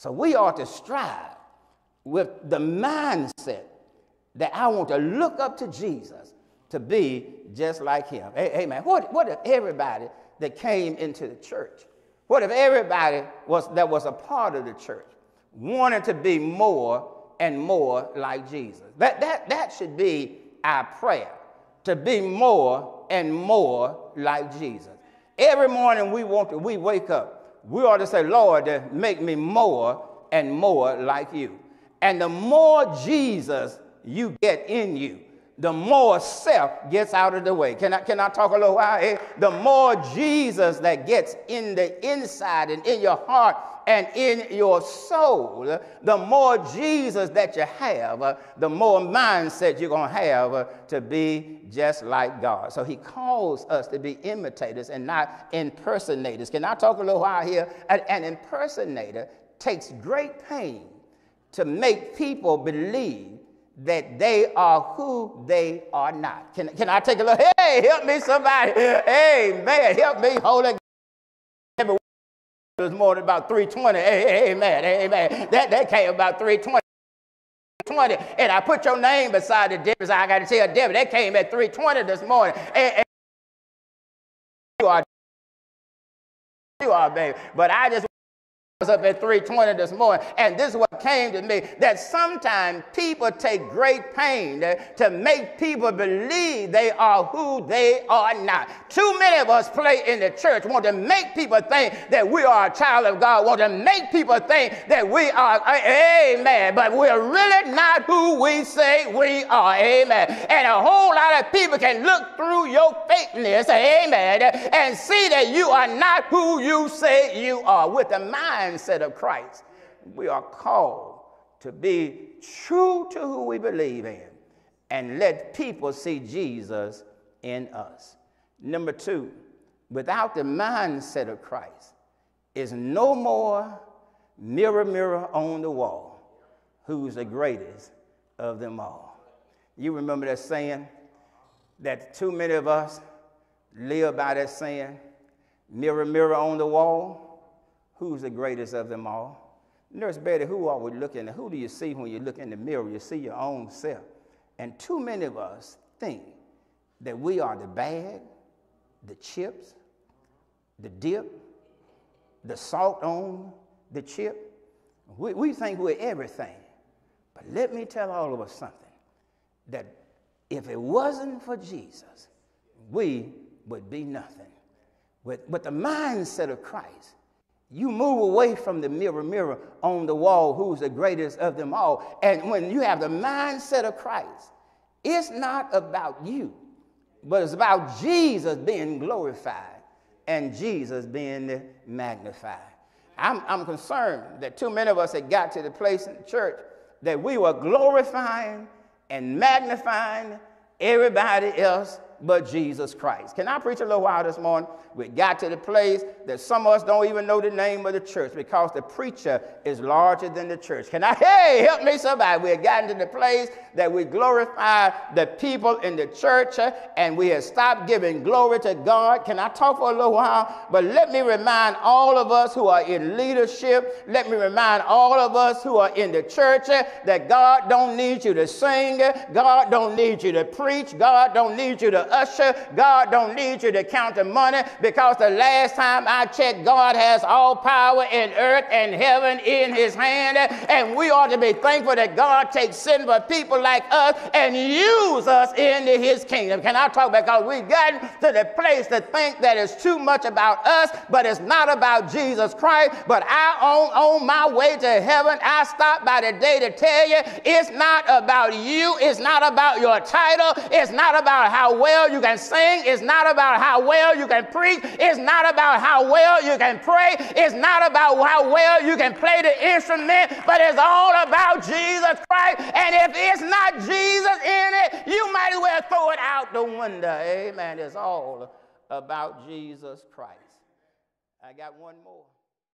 So we ought to strive with the mindset that I want to look up to Jesus to be just like him. Amen. What, what if everybody that came into the church, what if everybody was, that was a part of the church wanted to be more and more like Jesus? That, that, that should be our prayer, to be more and more like Jesus. Every morning we want to, we wake up, we ought to say, Lord, make me more and more like you. And the more Jesus you get in you, the more self gets out of the way. Can I, can I talk a little while? Eh? The more Jesus that gets in the inside and in your heart and in your soul, the more Jesus that you have, uh, the more mindset you're going to have uh, to be just like God. So he calls us to be imitators and not impersonators. Can I talk a little while here? An, an impersonator takes great pain to make people believe that they are who they are not. Can, can I take a look? Hey, help me, somebody. Hey, man, help me, Holy this morning about 320. Hey, amen, amen. That, that came about 320. 20, and I put your name beside the Debbie. I got to tell Debbie, that came at 320 this morning. And, and you are, you are, baby. But I just was up at 320 this morning, and this is what came to me that sometimes people take great pain to make people believe they are who they are not. Too many of us play in the church, want to make people think that we are a child of God, want to make people think that we are, uh, amen, but we're really not who we say we are, amen. And a whole lot of people can look through your fakeness, amen, and see that you are not who you say you are with the mind mindset of Christ, we are called to be true to who we believe in and let people see Jesus in us. Number two, without the mindset of Christ, is no more mirror, mirror on the wall, who's the greatest of them all. You remember that saying that too many of us live by that saying, mirror, mirror on the wall? Who's the greatest of them all? Nurse Betty, who are we looking at? Who do you see when you look in the mirror? You see your own self. And too many of us think that we are the bag, the chips, the dip, the salt on the chip. We, we think we're everything. But let me tell all of us something that if it wasn't for Jesus, we would be nothing. With, with the mindset of Christ, you move away from the mirror, mirror on the wall, who's the greatest of them all. And when you have the mindset of Christ, it's not about you, but it's about Jesus being glorified and Jesus being magnified. I'm, I'm concerned that too many of us had got to the place in the church that we were glorifying and magnifying everybody else but Jesus Christ. Can I preach a little while this morning? We got to the place that some of us don't even know the name of the church because the preacher is larger than the church. Can I, hey, help me somebody? We have gotten to the place that we glorify the people in the church uh, and we have stopped giving glory to God. Can I talk for a little while? But let me remind all of us who are in leadership, let me remind all of us who are in the church uh, that God don't need you to sing, God don't need you to preach, God don't need you to usher. God don't need you to count the money because the last time I checked, God has all power in earth and heaven in his hand. And we ought to be thankful that God takes sinful people like us and use us into his kingdom. Can I talk because we've gotten to the place to think that it's too much about us, but it's not about Jesus Christ. But I on, on my way to heaven, I stopped by today to tell you it's not about you, it's not about your title, it's not about how well well you can sing. It's not about how well you can preach. It's not about how well you can pray. It's not about how well you can play the instrument, but it's all about Jesus Christ. And if it's not Jesus in it, you might as well throw it out the window. Amen. It's all about Jesus Christ. I got one more.